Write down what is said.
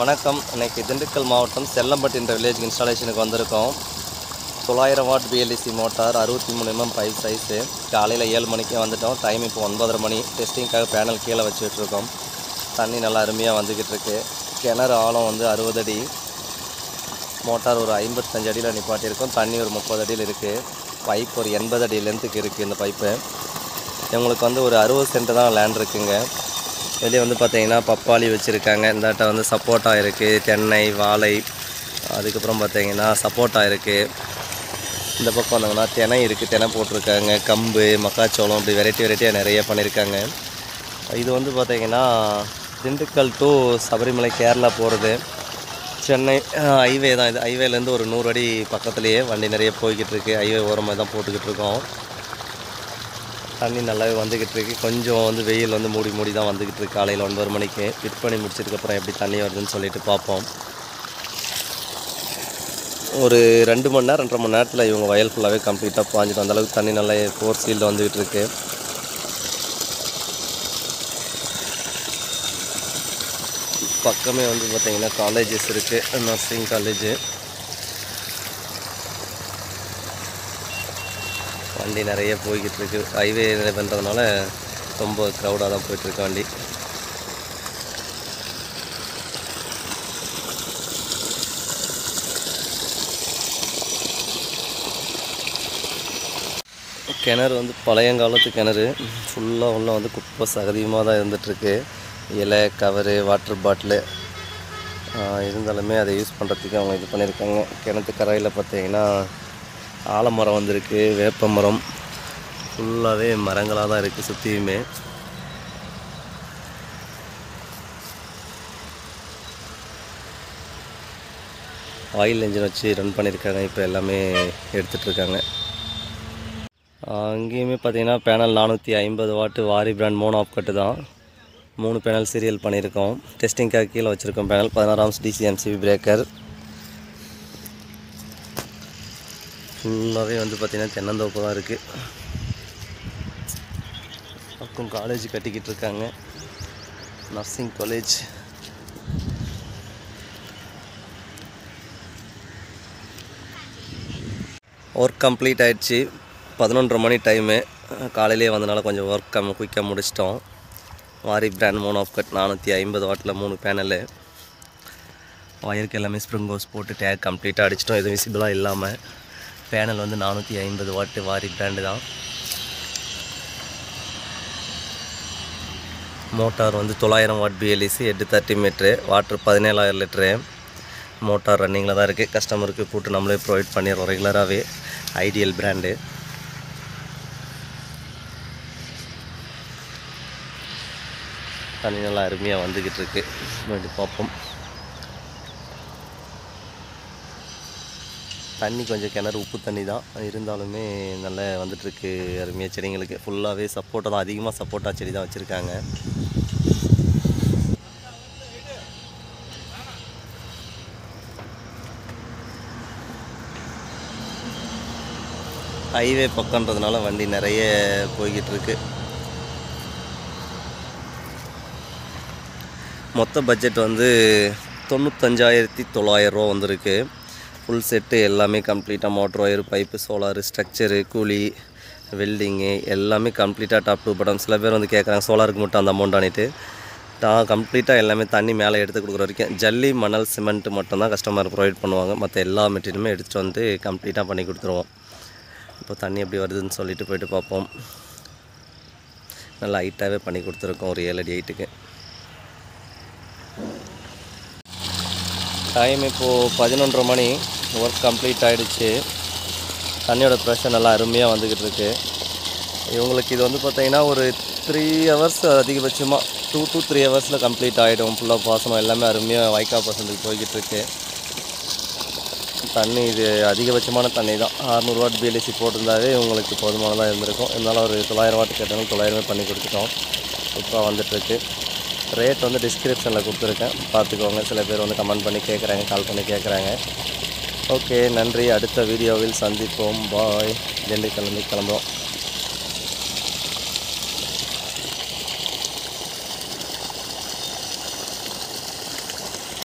வணக்கம். இன்றைக்கி திண்டுக்கல் மாவட்டம் செல்லம்பட்டு என்ற வில்லேஜ் இன்ஸ்டாலேஷனுக்கு வந்திருக்கோம். தொள்ளாயிரம் வாட் பிஎல்இசி மோட்டார் அறுபத்தி மூணு எம்எம் பைப் சைஸு காலையில் ஏழு மணிக்கே வந்துட்டோம். டைம் இப்போ ஒன்பதரை மணி. டெஸ்டிங்காக பேனல் கீழே வச்சுட்ருக்கோம் தண்ணி நல்லா அருமையாக வந்துக்கிட்டு இருக்கு. கிணறு ஆழம் வந்து அறுபது அடி. மோட்டார் ஒரு ஐம்பத்தஞ்சு அடியில் நிப்பாட்டியிருக்கோம். தண்ணி ஒரு முப்பது அடியில் இருக்குது பைப் ஒரு எண்பது அடி லென்த்துக்கு இருக்குது இந்த பைப்பு. எங்களுக்கு வந்து ஒரு அறுபது சென்ட் தான் லேண்ட் இருக்குங்க. வெளியே வந்து பார்த்தீங்கன்னா பப்பாளி வச்சுருக்காங்க. இந்தாட்ட வந்து சப்போட்டா இருக்குது தென்னை வாழை அதுக்கப்புறம் பார்த்தீங்கன்னா சப்போட்டா இருக்குது இந்த பக்கம் வந்தாங்கன்னா தினை இருக்குது தினை போட்டிருக்காங்க. கம்பு மக்காச்சோளம் இப்படி வெரைட்டி வெரைட்டியாக நிறைய பண்ணியிருக்காங்க. இது வந்து பார்த்தீங்கன்னா திண்டுக்கல் டு சபரிமலை கேரளா போகிறது சென்னை ஹைவே தான். இது ஹைவேலேருந்து ஒரு நூறு அடி பக்கத்துலேயே வண்டி நிறைய போய்கிட்டு இருக்குது ஹைவே ஓரமாக தான் போட்டுக்கிட்டு இருக்கோம். தண்ணி நல்லாவே வந்துக்கிட்டு இருக்கு கொஞ்சம் வந்து வெயில் வந்து மூடி மூடி தான் வந்துக்கிட்டு இருக்கு காலையில் ஒன்பது மணிக்கு. ஃபிட் பண்ணி முடிச்சதுக்கப்புறம் எப்படி தண்ணி வருதுன்னு சொல்லிட்டு பார்ப்போம் ஒரு ரெண்டு மணி நேரம் ரெண்டரை மணி நேரத்தில் இவங்க வயல் ஃபுல்லாகவே கம்ப்ளீட்டாக பாஞ்சிடும் அந்தளவுக்கு தண்ணி நல்லா ஃபோர் சீல்டு வந்துக்கிட்டு இருக்கு பக்கமே வந்து பார்த்திங்கன்னா காலேஜஸ் இருக்குது நர்சிங் காலேஜு வண்டி நிறைய போய்கிட்டு இருக்கு ஹைவே பண்ணுறதுனால ரொம்ப க்ரௌடாக தான் போயிட்டுருக்கு வண்டி. கிணறு வந்து பழையங்காலத்து கிணறு. ஃபுல்லாக உள்ள வந்து குப்பை சகதியமாக தான் இருந்துகிட்ருக்கு இலை கவரு வாட்டர் பாட்டிலு இருந்தாலுமே அதை யூஸ் பண்ணுறதுக்கு அவங்க இது பண்ணியிருக்காங்க. கிணத்து கரையில் பார்த்தீங்கன்னா ஆலமரம் வந்திருக்கு வேப்ப மரம். ஃபுல்லாகவே மரங்களாக தான் இருக்குது சுற்றியுமே ஆயில் இன்ஜின் வச்சு ரன் பண்ணியிருக்காங்க இப்போ எல்லாமே எடுத்துகிட்ருக்காங்க அங்கேயுமே பார்த்தீங்கன்னா பேனல் நானூற்றி ஐம்பது வாட்டு வாரி பிராண்ட் மூணு ஆஃப் கட்டு தான். மூணு பேனல் சீரியல் பண்ணியிருக்கோம். டெஸ்டிங்காக கீழே வச்சுருக்கோம் பேனல். பதினாறாம் டிசிஎம்சிபி பிரேக்கர். ஃபுல்லாகவே வந்து பார்த்திங்கன்னா தென்னந்தோப்பு தான் இருக்குது பக்கம் காலேஜ் கட்டிக்கிட்டு இருக்காங்க. நர்சிங் காலேஜ் ஒர்க் கம்ப்ளீட் ஆகிடுச்சு பதினொன்றரை மணி டைமு காலையிலே வந்தனால கொஞ்சம் ஒர்க் கம் குயிக்காக முடிச்சிட்டோம். வாரி பிராண்ட் மூணு ஆஃப் கட் நானூற்றி ஐம்பது வாட்டில் மூணு பேனலு ஒயருக்கு எல்லாமே ஸ்ப்ரிங் ஹோஸ் போட்டு டேக் கம்ப்ளீட்டாக அடிச்சிட்டோம். எதுவும் விசிபிளாக இல்லாமல் பேனல் வந்து நானூற்றி ஐம்பது வாட்டு வாரி பிராண்டு தான். மோட்டார் வந்து தொள்ளாயிரம் வாட் பிஎல்இசி எட்டு தேர்ட்டி மீட்ரு வாட்ரு பதினேழாயிரம் லிட்ரு மோட்டார் ரன்னிங்கில் தான் இருக்குது கஸ்டமருக்கு போட்டு நம்மளே ப்ரொவைட் பண்ணிடுறோம் ரெகுலராகவே ஐடியல் பிராண்டு தண்ணி நல்லா அருமையாக வந்துக்கிட்டு இருக்கு. பார்ப்போம். தண்ணி கொஞ்சம் கிணறு உப்பு தண்ணி தான். இருந்தாலுமே நல்லா வந்துட்டுருக்கு அருமையாக செடிங்களுக்கு. ஃபுல்லாகவே சப்போட்டா தான் அதிகமாக சப்போட்டா செடி தான் வச்சுருக்காங்க. ஹைவே பக்கன்றதுனால வண்டி நிறைய போய்கிட்டு இருக்கு மொத்த பட்ஜெட் வந்து தொண்ணூத்தஞ்சாயிரத்தி தொள்ளாயிரரூவா வந்திருக்கு. ஃபுல் செட்டு எல்லாமே கம்ப்ளீட்டாக motor wire pipe solar structure கூலி வெல்டிங்கு எல்லாமே கம்ப்ளீட்டாக டாப் டூ பட்டம் சில பேர் வந்து கேட்குறாங்க சோலாருக்கு மட்டும் அந்த அமௌண்ட் ஆனிட்டு தான் கம்ப்ளீட்டாக எல்லாமே தண்ணி மேலே எடுத்து கொடுக்குற வரைக்கும் ஜல்லி மணல் சிமெண்ட் மட்டும்தான் கஸ்டமர் ப்ரொவைட் பண்ணுவாங்க. மற்ற எல்லா மெட்டீரியலுமே எடுத்துகிட்டு வந்து கம்ப்ளீட்டாக பண்ணி கொடுத்துருவோம். இப்போ தண்ணி எப்படி வருதுன்னு சொல்லிட்டு போயிட்டு பார்ப்போம். நல்லா ஹைட்டாகவே பண்ணி கொடுத்துருக்கோம் ஒரு ஏழு அடி ஹைட்டுக்கு டைம் இப்போது பதினொன்றரை மணி. ஒர்க் கம்ப்ளீட் ஆகிடுச்சு தண்ணியோட ப்ரெஷர் நல்லா அருமையாக வந்துக்கிட்டு இருக்கு. இவங்களுக்கு இது வந்து பார்த்தீங்கன்னா ஒரு த்ரீ ஹவர்ஸ் அதிகபட்சமாக டூ டூ த்ரீ ஹவர்ஸில் கம்ப்ளீட் ஆகிடும் ஃபுல்லாக பாசனம் எல்லாமே அருமையாக வைக்கா பசங்களுக்கு போய்கிட்டு இருக்கு. தண்ணி இது அதிகபட்சமான தண்ணி தான். அறநூறு வாட் பிஎல்சி போட்டிருந்தாவே உங்களுக்கு போதுமானதாக இருந்திருக்கும். இருந்தாலும் ஒரு தொள்ளாயிரம் வாட் கேட்டாலும் தொள்ளாயிரமே பண்ணி கொடுத்துட்டோம். இப்போ வந்துட்டுருக்கு ரேட் வந்து டிஸ்கிரிப்ஷனில் கொடுத்துருக்கேன். பார்த்துக்கோங்க. சில பேர் வந்து கமெண்ட் பண்ணி கேட்குறாங்க கால் பண்ணி கேட்குறாங்க. ஓகே நன்றி. அடுத்த வீடியோவில் சந்திப்போம். பாய். திண்டுக்கல் கிளம்புறோம்.